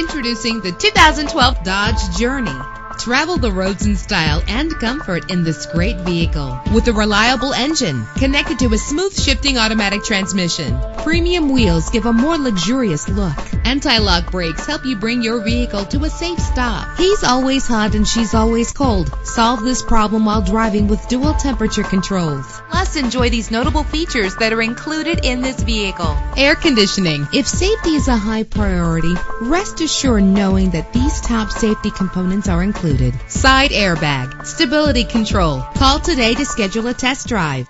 Introducing the 2012 Dodge Journey. Travel the roads in style and comfort in this great vehicle with a reliable engine connected to a smooth shifting automatic transmission. Premium wheels give a more luxurious look. Anti-lock brakes help you bring your vehicle to a safe stop. He's always hot and she's always cold. Solve this problem while driving with dual temperature controls. Plus, enjoy these notable features that are included in this vehicle. Air conditioning. If safety is a high priority, rest assured knowing that these top safety components are included. Side airbag, stability control. Call today to schedule a test drive.